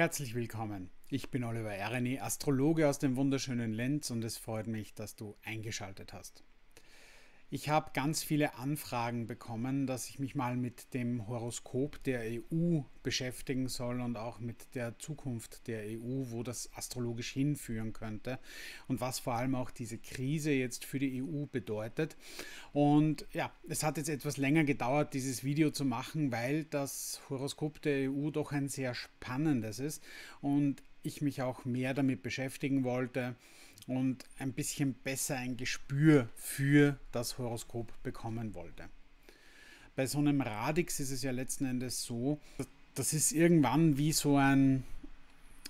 Herzlich willkommen. Ich bin Oliver Ereni, Astrologe aus dem wunderschönen Lenz und es freut mich, dass du eingeschaltet hast. Ich habe ganz viele Anfragen bekommen, dass ich mich mal mit dem Horoskop der EU beschäftigen soll und auch mit der Zukunft der EU, wo das astrologisch hinführen könnte und was vor allem auch diese Krise jetzt für die EU bedeutet. Und ja, es hat jetzt etwas länger gedauert, dieses Video zu machen, weil das Horoskop der EU doch ein sehr spannendes ist und ich mich auch mehr damit beschäftigen wollte und ein bisschen besser ein Gespür für das Horoskop bekommen wollte. Bei so einem Radix ist es ja letzten Endes so, das ist irgendwann wie so ein,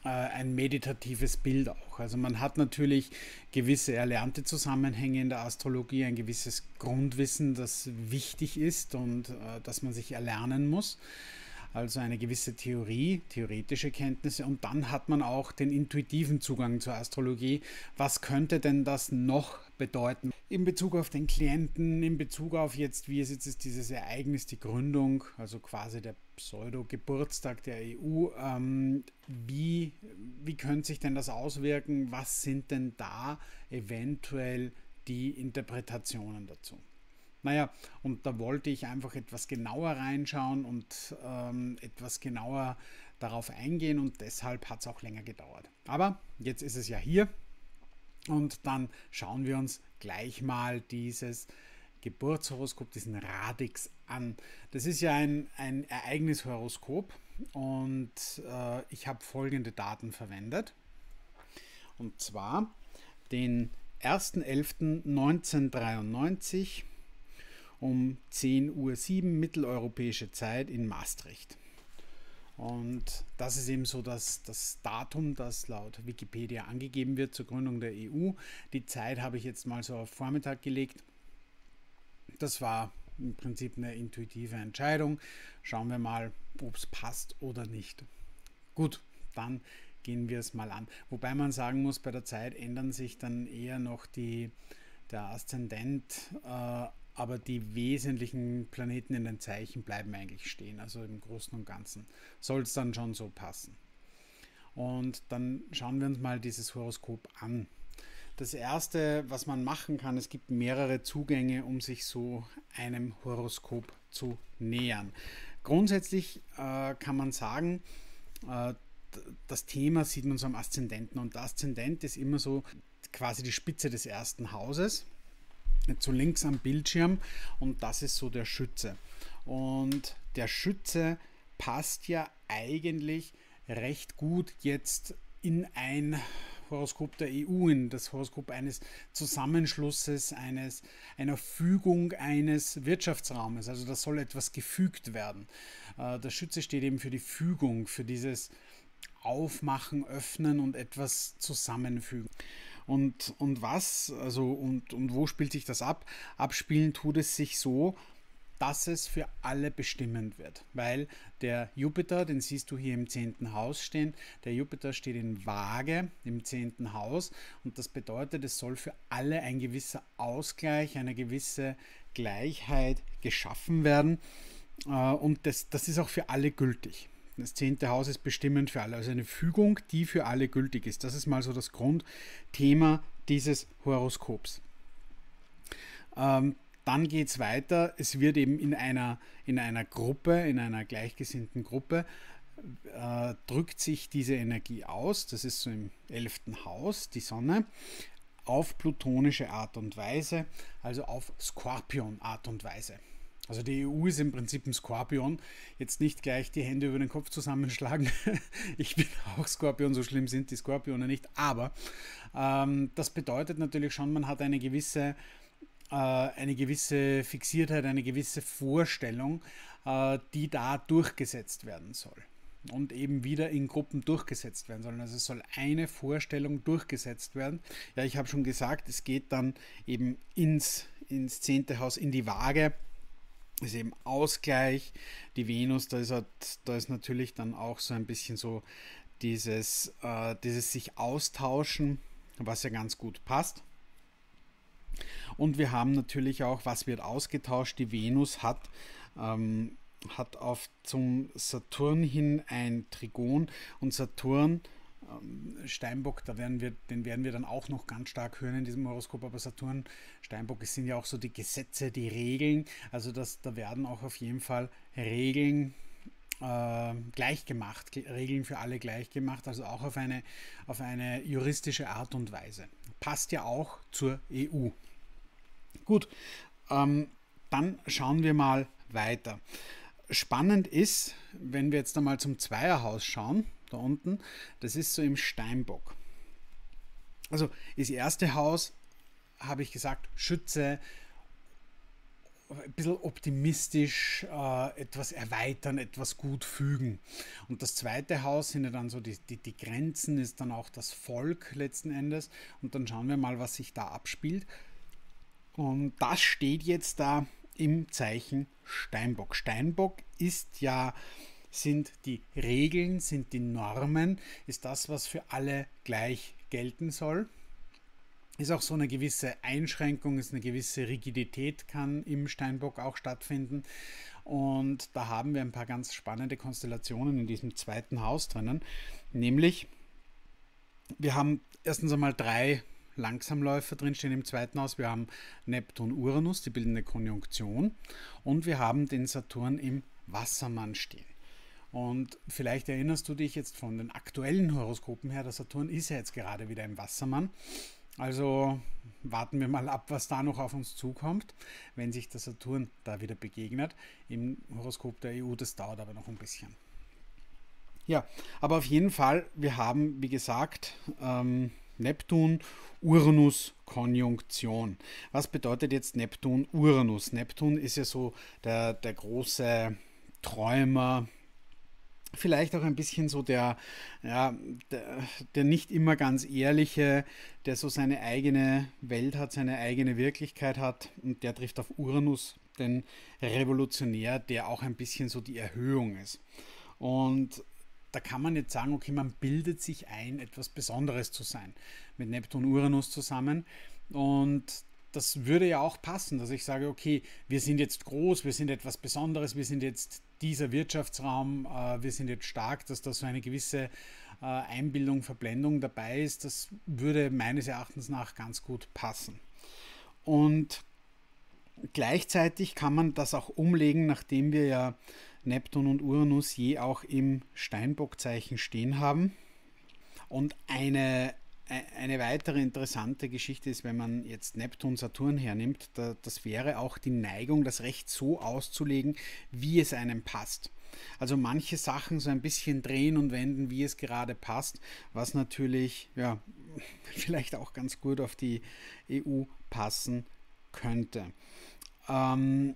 äh, ein meditatives Bild auch. Also man hat natürlich gewisse erlernte Zusammenhänge in der Astrologie, ein gewisses Grundwissen, das wichtig ist und äh, das man sich erlernen muss also eine gewisse Theorie, theoretische Kenntnisse und dann hat man auch den intuitiven Zugang zur Astrologie. Was könnte denn das noch bedeuten in Bezug auf den Klienten, in Bezug auf jetzt, wie es jetzt ist, dieses Ereignis, die Gründung, also quasi der Pseudo-Geburtstag der EU. Ähm, wie, wie könnte sich denn das auswirken? Was sind denn da eventuell die Interpretationen dazu? Naja, und da wollte ich einfach etwas genauer reinschauen und ähm, etwas genauer darauf eingehen und deshalb hat es auch länger gedauert. Aber jetzt ist es ja hier und dann schauen wir uns gleich mal dieses Geburtshoroskop, diesen Radix an. Das ist ja ein, ein Ereignishoroskop und äh, ich habe folgende Daten verwendet. Und zwar den 1.11.1993 um 10.07 Uhr mitteleuropäische Zeit in Maastricht. Und das ist eben so das, das Datum, das laut Wikipedia angegeben wird zur Gründung der EU. Die Zeit habe ich jetzt mal so auf Vormittag gelegt. Das war im Prinzip eine intuitive Entscheidung. Schauen wir mal, ob es passt oder nicht. Gut, dann gehen wir es mal an. Wobei man sagen muss, bei der Zeit ändern sich dann eher noch die, der Aszendent äh, aber die wesentlichen Planeten in den Zeichen bleiben eigentlich stehen. Also im Großen und Ganzen soll es dann schon so passen. Und dann schauen wir uns mal dieses Horoskop an. Das erste, was man machen kann, es gibt mehrere Zugänge, um sich so einem Horoskop zu nähern. Grundsätzlich äh, kann man sagen, äh, das Thema sieht man so am Aszendenten und der Aszendent ist immer so quasi die Spitze des ersten Hauses zu links am Bildschirm und das ist so der Schütze. Und der Schütze passt ja eigentlich recht gut jetzt in ein Horoskop der EU, in das Horoskop eines Zusammenschlusses, eines, einer Fügung eines Wirtschaftsraumes. Also da soll etwas gefügt werden. Äh, der Schütze steht eben für die Fügung, für dieses Aufmachen, Öffnen und etwas zusammenfügen. Und, und was, also und, und wo spielt sich das ab? Abspielen tut es sich so, dass es für alle bestimmend wird, weil der Jupiter, den siehst du hier im zehnten Haus stehen, der Jupiter steht in Waage im zehnten Haus und das bedeutet, es soll für alle ein gewisser Ausgleich, eine gewisse Gleichheit geschaffen werden äh, und das, das ist auch für alle gültig. Das zehnte Haus ist bestimmend für alle, also eine Fügung, die für alle gültig ist. Das ist mal so das Grundthema dieses Horoskops. Ähm, dann geht es weiter. Es wird eben in einer, in einer Gruppe, in einer gleichgesinnten Gruppe, äh, drückt sich diese Energie aus. Das ist so im elften Haus, die Sonne, auf plutonische Art und Weise, also auf Skorpion Art und Weise. Also die EU ist im Prinzip ein Skorpion. Jetzt nicht gleich die Hände über den Kopf zusammenschlagen. ich bin auch Skorpion, so schlimm sind die Skorpione nicht. Aber ähm, das bedeutet natürlich schon, man hat eine gewisse, äh, eine gewisse Fixiertheit, eine gewisse Vorstellung, äh, die da durchgesetzt werden soll und eben wieder in Gruppen durchgesetzt werden sollen. Also es soll eine Vorstellung durchgesetzt werden. Ja, ich habe schon gesagt, es geht dann eben ins, ins zehnte Haus, in die Waage ist eben Ausgleich. Die Venus, da ist, halt, da ist natürlich dann auch so ein bisschen so dieses, äh, dieses sich austauschen, was ja ganz gut passt. Und wir haben natürlich auch, was wird ausgetauscht? Die Venus hat ähm, hat auf zum Saturn hin ein Trigon und Saturn Steinbock, da werden wir, den werden wir dann auch noch ganz stark hören in diesem Horoskop, aber Saturn, Steinbock, es sind ja auch so die Gesetze, die Regeln, also das, da werden auch auf jeden Fall Regeln äh, gleich gemacht, Regeln für alle gleich gemacht, also auch auf eine, auf eine juristische Art und Weise. Passt ja auch zur EU. Gut, ähm, dann schauen wir mal weiter. Spannend ist, wenn wir jetzt einmal zum Zweierhaus schauen, da unten, das ist so im Steinbock. Also das erste Haus, habe ich gesagt, Schütze, ein bisschen optimistisch äh, etwas erweitern, etwas gut fügen. Und das zweite Haus sind ja dann so die, die, die Grenzen, ist dann auch das Volk letzten Endes. Und dann schauen wir mal, was sich da abspielt. Und das steht jetzt da im Zeichen Steinbock. Steinbock ist ja, sind die Regeln, sind die Normen, ist das, was für alle gleich gelten soll. Ist auch so eine gewisse Einschränkung, ist eine gewisse Rigidität kann im Steinbock auch stattfinden. Und da haben wir ein paar ganz spannende Konstellationen in diesem zweiten Haus drinnen. Nämlich, wir haben erstens einmal drei Langsamläufer drinstehen im zweiten Haus. Wir haben Neptun, Uranus, die bilden eine Konjunktion. Und wir haben den Saturn im Wassermann stehen. Und vielleicht erinnerst du dich jetzt von den aktuellen Horoskopen her, der Saturn ist ja jetzt gerade wieder im Wassermann. Also warten wir mal ab, was da noch auf uns zukommt, wenn sich der Saturn da wieder begegnet. Im Horoskop der EU, das dauert aber noch ein bisschen. Ja, aber auf jeden Fall, wir haben, wie gesagt, ähm, Neptun, Uranus, Konjunktion. Was bedeutet jetzt Neptun, Uranus? Neptun ist ja so der, der große Träumer, vielleicht auch ein bisschen so der, ja, der, der, nicht immer ganz ehrliche, der so seine eigene Welt hat, seine eigene Wirklichkeit hat und der trifft auf Uranus, den Revolutionär, der auch ein bisschen so die Erhöhung ist. Und da kann man jetzt sagen, okay, man bildet sich ein, etwas Besonderes zu sein mit Neptun Uranus zusammen. Und das würde ja auch passen, dass ich sage, okay, wir sind jetzt groß, wir sind etwas Besonderes, wir sind jetzt dieser Wirtschaftsraum, äh, wir sind jetzt stark, dass da so eine gewisse äh, Einbildung, Verblendung dabei ist. Das würde meines Erachtens nach ganz gut passen. Und gleichzeitig kann man das auch umlegen, nachdem wir ja Neptun und Uranus je auch im Steinbockzeichen stehen haben. Und eine, eine weitere interessante Geschichte ist, wenn man jetzt Neptun, Saturn hernimmt, da, das wäre auch die Neigung, das Recht so auszulegen, wie es einem passt. Also manche Sachen so ein bisschen drehen und wenden, wie es gerade passt, was natürlich ja, vielleicht auch ganz gut auf die EU passen könnte. Ähm,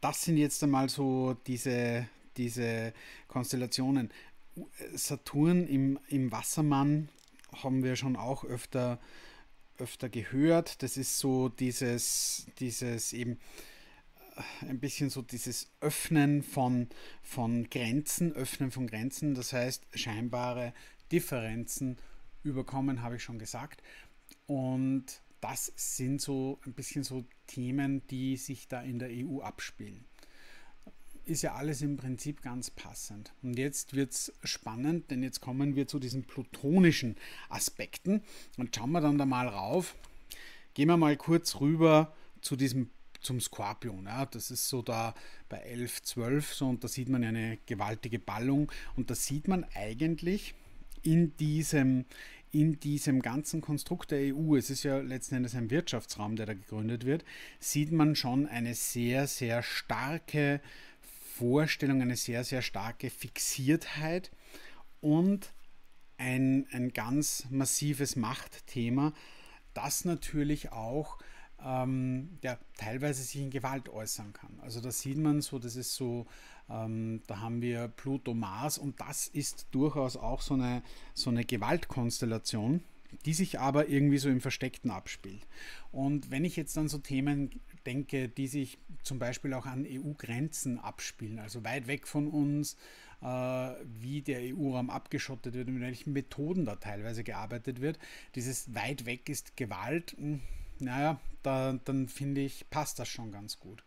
das sind jetzt einmal so diese, diese Konstellationen. Saturn im, im Wassermann haben wir schon auch öfter, öfter gehört. Das ist so dieses, dieses eben äh, ein bisschen so dieses Öffnen von, von Grenzen, Öffnen von Grenzen, das heißt scheinbare Differenzen überkommen, habe ich schon gesagt. Und das sind so ein bisschen so Themen, die sich da in der EU abspielen. Ist ja alles im Prinzip ganz passend. Und jetzt wird es spannend, denn jetzt kommen wir zu diesen plutonischen Aspekten. Und schauen wir dann da mal rauf. Gehen wir mal kurz rüber zu diesem zum Skorpion. Ja, das ist so da bei 11, 12 so und da sieht man eine gewaltige Ballung und da sieht man eigentlich in diesem, in diesem ganzen Konstrukt der EU, es ist ja letzten Endes ein Wirtschaftsraum, der da gegründet wird, sieht man schon eine sehr, sehr starke Vorstellung, eine sehr, sehr starke Fixiertheit und ein, ein ganz massives Machtthema, das natürlich auch ähm, ja, teilweise sich in Gewalt äußern kann. Also da sieht man so, das ist so ähm, da haben wir Pluto Mars und das ist durchaus auch so eine, so eine Gewaltkonstellation, die sich aber irgendwie so im Versteckten abspielt. Und wenn ich jetzt dann so Themen denke, die sich zum Beispiel auch an EU-Grenzen abspielen, also weit weg von uns, äh, wie der EU-Raum abgeschottet wird und mit welchen Methoden da teilweise gearbeitet wird, dieses weit weg ist Gewalt, hm, naja, da, dann finde ich, passt das schon ganz gut.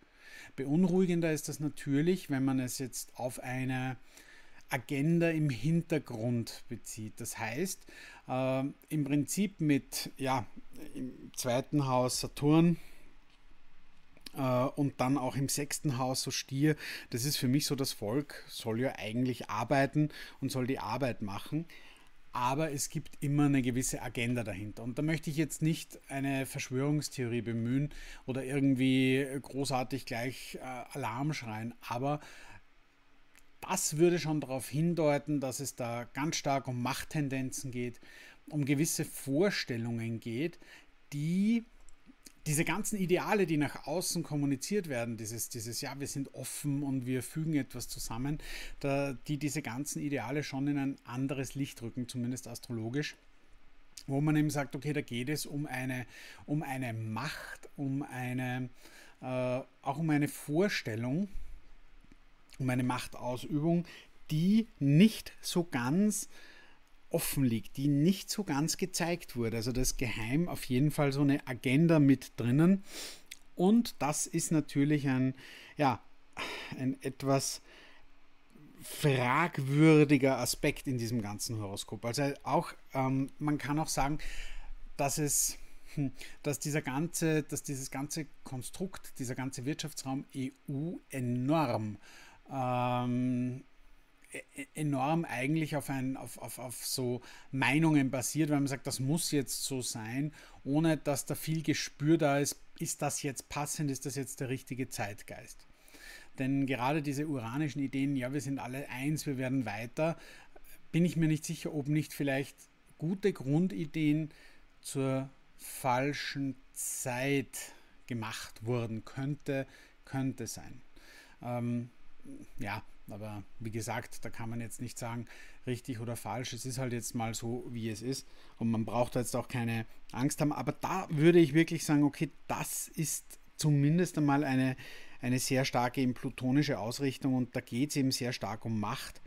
Beunruhigender ist das natürlich, wenn man es jetzt auf eine Agenda im Hintergrund bezieht. Das heißt, äh, im Prinzip mit, ja, im zweiten Haus Saturn, und dann auch im sechsten Haus so Stier. Das ist für mich so, das Volk soll ja eigentlich arbeiten und soll die Arbeit machen. Aber es gibt immer eine gewisse Agenda dahinter. Und da möchte ich jetzt nicht eine Verschwörungstheorie bemühen oder irgendwie großartig gleich äh, Alarm schreien. Aber das würde schon darauf hindeuten, dass es da ganz stark um Machttendenzen geht, um gewisse Vorstellungen geht, die diese ganzen Ideale, die nach außen kommuniziert werden, dieses, dieses, ja, wir sind offen und wir fügen etwas zusammen, da, die diese ganzen Ideale schon in ein anderes Licht rücken, zumindest astrologisch, wo man eben sagt, okay, da geht es um eine, um eine Macht, um eine, äh, auch um eine Vorstellung, um eine Machtausübung, die nicht so ganz offen liegt, die nicht so ganz gezeigt wurde. Also das Geheim auf jeden Fall so eine Agenda mit drinnen. Und das ist natürlich ein, ja, ein etwas fragwürdiger Aspekt in diesem ganzen Horoskop. Also auch, ähm, man kann auch sagen, dass es hm, dass dieser ganze, dass dieses ganze Konstrukt, dieser ganze Wirtschaftsraum EU enorm ähm, enorm eigentlich auf, ein, auf, auf, auf so Meinungen basiert, weil man sagt, das muss jetzt so sein, ohne dass da viel Gespür da ist, ist das jetzt passend, ist das jetzt der richtige Zeitgeist. Denn gerade diese uranischen Ideen, ja, wir sind alle eins, wir werden weiter, bin ich mir nicht sicher, ob nicht vielleicht gute Grundideen zur falschen Zeit gemacht wurden. Könnte, könnte sein. Ähm, ja, aber wie gesagt, da kann man jetzt nicht sagen, richtig oder falsch. Es ist halt jetzt mal so, wie es ist. Und man braucht jetzt auch keine Angst haben. Aber da würde ich wirklich sagen, okay, das ist zumindest einmal eine, eine sehr starke plutonische Ausrichtung und da geht es eben sehr stark um Macht.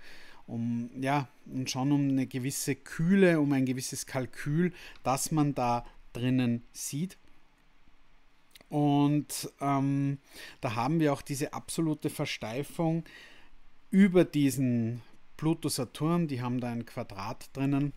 Um, ja, und schon um eine gewisse Kühle, um ein gewisses Kalkül, das man da drinnen sieht. Und ähm, da haben wir auch diese absolute Versteifung über diesen Pluto-Saturn, die haben da ein Quadrat drinnen.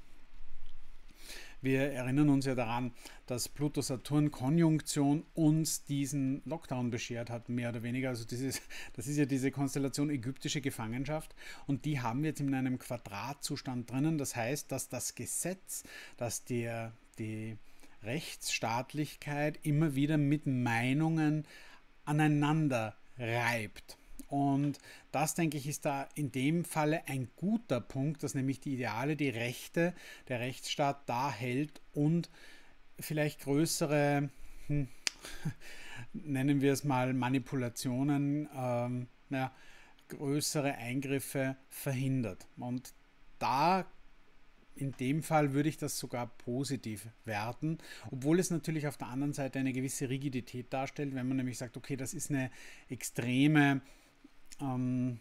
Wir erinnern uns ja daran, dass Pluto-Saturn-Konjunktion uns diesen Lockdown beschert hat, mehr oder weniger. Also dieses, das ist ja diese Konstellation ägyptische Gefangenschaft und die haben wir jetzt in einem Quadratzustand drinnen. Das heißt, dass das Gesetz, dass der, die Rechtsstaatlichkeit immer wieder mit Meinungen aneinander reibt. Und das, denke ich, ist da in dem Falle ein guter Punkt, dass nämlich die Ideale, die Rechte, der Rechtsstaat da hält und vielleicht größere, hm, nennen wir es mal, Manipulationen, ähm, ja, größere Eingriffe verhindert. Und da in dem Fall würde ich das sogar positiv werten, obwohl es natürlich auf der anderen Seite eine gewisse Rigidität darstellt, wenn man nämlich sagt, okay, das ist eine extreme ähm,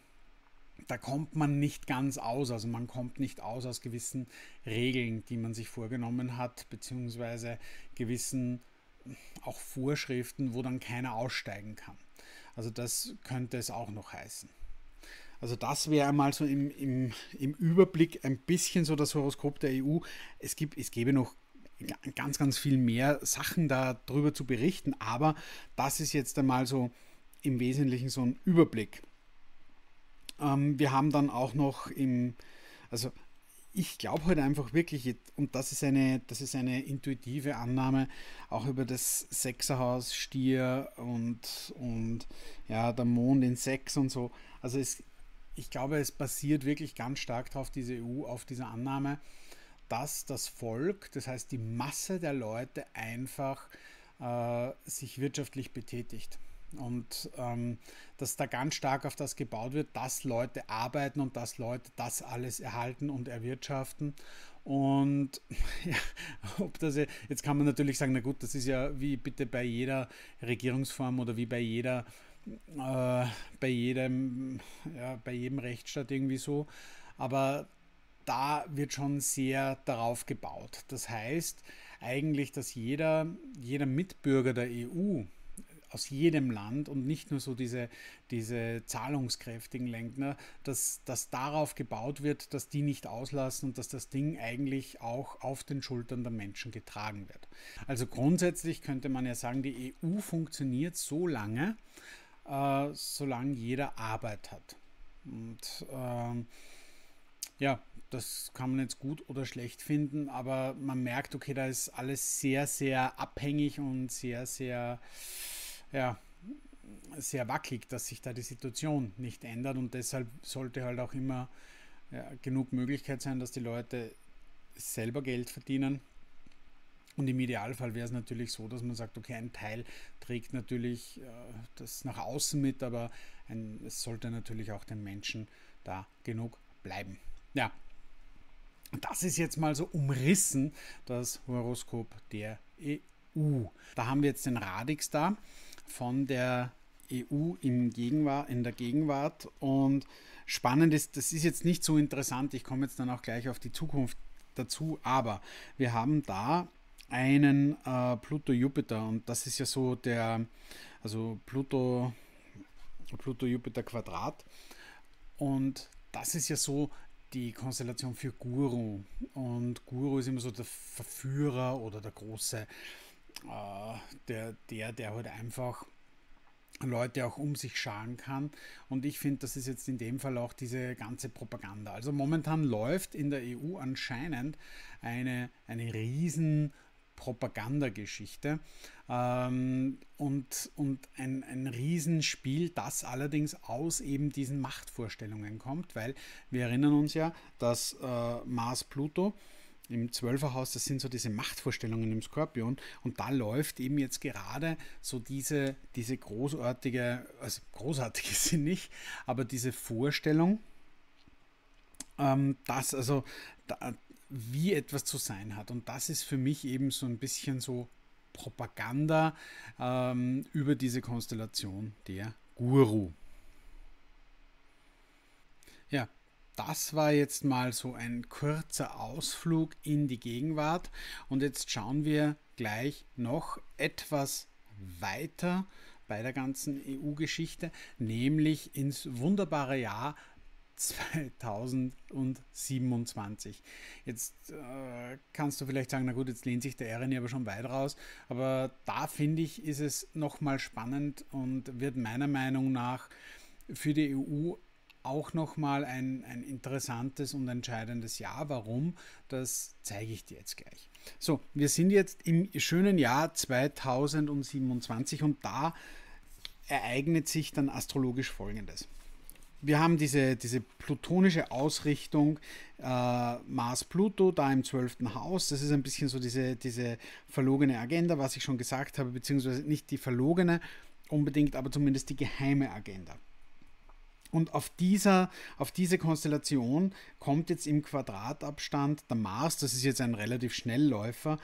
da kommt man nicht ganz aus. Also man kommt nicht aus aus gewissen Regeln, die man sich vorgenommen hat, beziehungsweise gewissen auch Vorschriften, wo dann keiner aussteigen kann. Also das könnte es auch noch heißen. Also das wäre mal so im, im, im Überblick ein bisschen so das Horoskop der EU. Es, gibt, es gäbe noch ganz, ganz viel mehr Sachen darüber zu berichten, aber das ist jetzt einmal so im Wesentlichen so ein Überblick. Ähm, wir haben dann auch noch im, also ich glaube heute halt einfach wirklich, und das ist eine, das ist eine intuitive Annahme, auch über das Sechserhaus Stier und, und ja, der Mond in Sechs und so. Also es, ich glaube, es basiert wirklich ganz stark darauf, diese EU, auf dieser Annahme, dass das Volk, das heißt die Masse der Leute einfach äh, sich wirtschaftlich betätigt. Und ähm, dass da ganz stark auf das gebaut wird, dass Leute arbeiten und dass Leute das alles erhalten und erwirtschaften. Und ja, ob das jetzt kann man natürlich sagen, na gut, das ist ja wie bitte bei jeder Regierungsform oder wie bei jeder äh, bei jedem ja, bei jedem Rechtsstaat irgendwie so. Aber da wird schon sehr darauf gebaut. Das heißt eigentlich, dass jeder, jeder Mitbürger der EU aus jedem Land und nicht nur so diese, diese zahlungskräftigen Lenkner, dass, dass darauf gebaut wird, dass die nicht auslassen und dass das Ding eigentlich auch auf den Schultern der Menschen getragen wird. Also grundsätzlich könnte man ja sagen, die EU funktioniert so lange, äh, solange jeder Arbeit hat. Und ähm, ja, das kann man jetzt gut oder schlecht finden, aber man merkt, okay, da ist alles sehr, sehr abhängig und sehr, sehr, ja, sehr wackelig, dass sich da die Situation nicht ändert und deshalb sollte halt auch immer ja, genug Möglichkeit sein, dass die Leute selber Geld verdienen. Und im Idealfall wäre es natürlich so, dass man sagt, okay, ein Teil trägt natürlich äh, das nach außen mit, aber ein, es sollte natürlich auch den Menschen da genug bleiben. Ja, das ist jetzt mal so umrissen, das Horoskop der EU. Da haben wir jetzt den Radix da von der EU in, Gegenwart, in der Gegenwart. Und spannend ist, das ist jetzt nicht so interessant, ich komme jetzt dann auch gleich auf die Zukunft dazu, aber wir haben da einen äh, Pluto-Jupiter und das ist ja so der, also Pluto, Pluto-Jupiter-Quadrat. Und das ist ja so die Konstellation für Guru. Und Guru ist immer so der Verführer oder der große, äh, der, der, der halt einfach Leute auch um sich scharen kann. Und ich finde, das ist jetzt in dem Fall auch diese ganze Propaganda. Also momentan läuft in der EU anscheinend eine, eine riesen Propagandageschichte ähm, und, und ein, ein Riesenspiel, das allerdings aus eben diesen Machtvorstellungen kommt, weil wir erinnern uns ja, dass äh, Mars Pluto im Zwölferhaus, das sind so diese Machtvorstellungen im Skorpion und da läuft eben jetzt gerade so diese, diese großartige, also großartige sind nicht, aber diese Vorstellung, ähm, dass also da, wie etwas zu sein hat. Und das ist für mich eben so ein bisschen so Propaganda ähm, über diese Konstellation der Guru. Ja, das war jetzt mal so ein kurzer Ausflug in die Gegenwart und jetzt schauen wir gleich noch etwas weiter bei der ganzen EU-Geschichte, nämlich ins wunderbare Jahr 2027. Jetzt äh, kannst du vielleicht sagen, na gut, jetzt lehnt sich der RN aber schon weit raus, aber da finde ich, ist es nochmal spannend und wird meiner Meinung nach für die EU auch nochmal ein, ein interessantes und entscheidendes Jahr. Warum? Das zeige ich dir jetzt gleich. So, wir sind jetzt im schönen Jahr 2027 und da ereignet sich dann astrologisch Folgendes wir haben diese, diese plutonische Ausrichtung äh, Mars-Pluto da im 12. Haus. Das ist ein bisschen so diese, diese verlogene Agenda, was ich schon gesagt habe, beziehungsweise nicht die verlogene unbedingt, aber zumindest die geheime Agenda. Und auf, dieser, auf diese Konstellation kommt jetzt im Quadratabstand der Mars, das ist jetzt ein relativ Schnellläufer,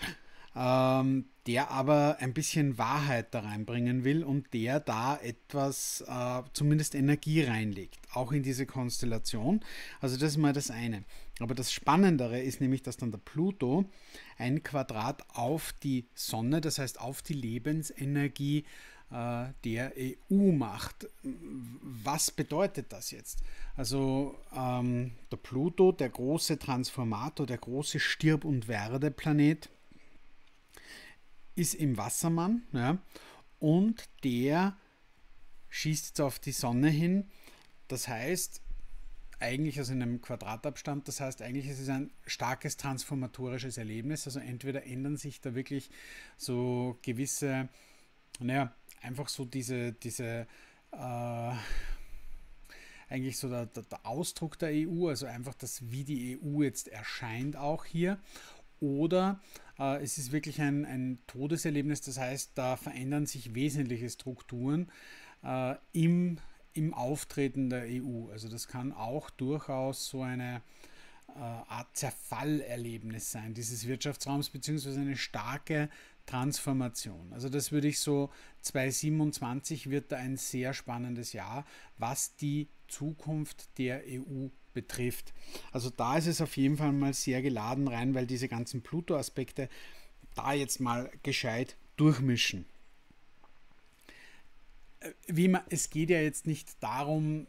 ähm, der aber ein bisschen Wahrheit da reinbringen will und der da etwas, äh, zumindest Energie reinlegt, auch in diese Konstellation. Also das ist mal das eine. Aber das Spannendere ist nämlich, dass dann der Pluto ein Quadrat auf die Sonne, das heißt auf die Lebensenergie der EU macht. Was bedeutet das jetzt? Also ähm, der Pluto, der große Transformator, der große Stirb- und Werdeplanet, ist im Wassermann ja, und der schießt jetzt auf die Sonne hin. Das heißt, eigentlich also in einem Quadratabstand, das heißt eigentlich ist es ein starkes transformatorisches Erlebnis. Also entweder ändern sich da wirklich so gewisse, naja, einfach so diese, diese äh, eigentlich so der, der, Ausdruck der EU, also einfach das, wie die EU jetzt erscheint auch hier. Oder äh, es ist wirklich ein, ein Todeserlebnis, das heißt, da verändern sich wesentliche Strukturen äh, im, im Auftreten der EU. Also das kann auch durchaus so eine äh, Art Zerfallerlebnis sein, dieses Wirtschaftsraums, beziehungsweise eine starke Transformation. Also das würde ich so, 2027 wird da ein sehr spannendes Jahr, was die Zukunft der EU betrifft. Also da ist es auf jeden Fall mal sehr geladen rein, weil diese ganzen Pluto-Aspekte da jetzt mal gescheit durchmischen. wie man, es geht ja jetzt nicht darum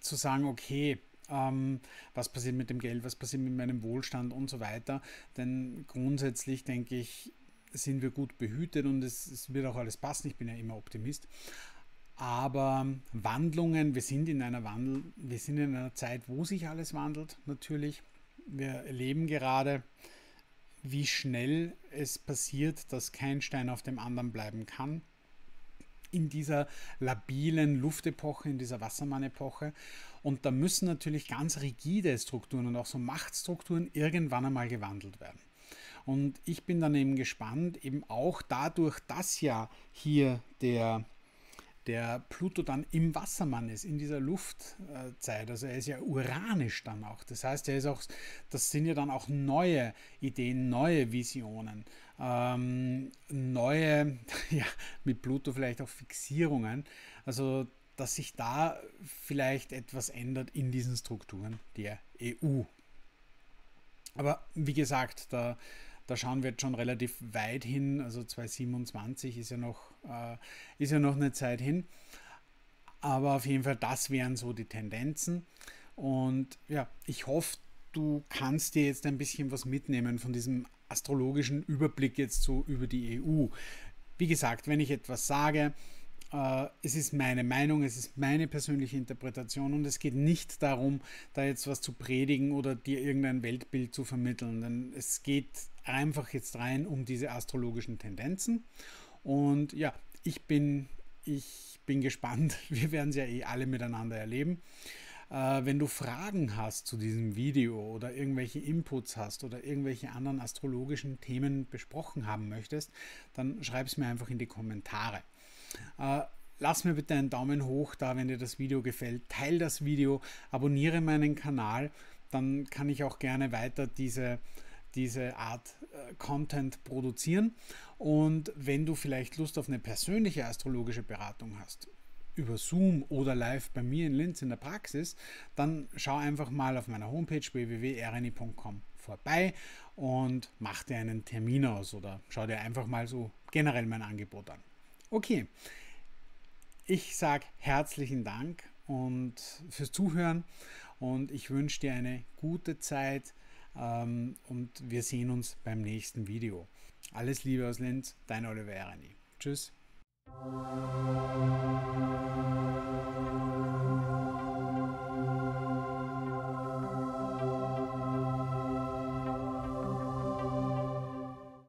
zu sagen, okay, ähm, was passiert mit dem Geld, was passiert mit meinem Wohlstand und so weiter. Denn grundsätzlich denke ich, sind wir gut behütet und es, es wird auch alles passen. Ich bin ja immer Optimist. Aber Wandlungen, wir sind in einer Wandel, wir sind in einer Zeit, wo sich alles wandelt, natürlich. Wir erleben gerade, wie schnell es passiert, dass kein Stein auf dem anderen bleiben kann. In dieser labilen Luftepoche, in dieser Wassermann-Epoche. Und da müssen natürlich ganz rigide Strukturen und auch so Machtstrukturen irgendwann einmal gewandelt werden. Und ich bin dann eben gespannt, eben auch dadurch, dass ja hier der der Pluto dann im Wassermann ist, in dieser Luftzeit. Also er ist ja uranisch dann auch. Das heißt, er ist auch, das sind ja dann auch neue Ideen, neue Visionen, ähm, neue, ja, mit Pluto vielleicht auch Fixierungen. Also, dass sich da vielleicht etwas ändert in diesen Strukturen der EU. Aber wie gesagt, da da schauen wir jetzt schon relativ weit hin. Also 2027 ist ja noch, äh, ist ja noch eine Zeit hin. Aber auf jeden Fall, das wären so die Tendenzen. Und ja, ich hoffe, du kannst dir jetzt ein bisschen was mitnehmen von diesem astrologischen Überblick jetzt so über die EU. Wie gesagt, wenn ich etwas sage, es ist meine Meinung, es ist meine persönliche Interpretation und es geht nicht darum, da jetzt was zu predigen oder dir irgendein Weltbild zu vermitteln, denn es geht einfach jetzt rein um diese astrologischen Tendenzen. Und ja, ich bin, ich bin gespannt. Wir werden es ja eh alle miteinander erleben. Äh, wenn du Fragen hast zu diesem Video oder irgendwelche Inputs hast oder irgendwelche anderen astrologischen Themen besprochen haben möchtest, dann schreib es mir einfach in die Kommentare. Äh, lass mir bitte einen Daumen hoch da, wenn dir das Video gefällt. Teil das Video, abonniere meinen Kanal, dann kann ich auch gerne weiter diese diese Art äh, Content produzieren. Und wenn du vielleicht Lust auf eine persönliche astrologische Beratung hast, über Zoom oder live bei mir in Linz in der Praxis, dann schau einfach mal auf meiner Homepage www.rni.com vorbei und mach dir einen Termin aus oder schau dir einfach mal so generell mein Angebot an. Okay, ich sage herzlichen Dank und fürs Zuhören und ich wünsche dir eine gute Zeit ähm, und wir sehen uns beim nächsten Video. Alles Liebe aus Linz, dein Oliver Erani. Tschüss.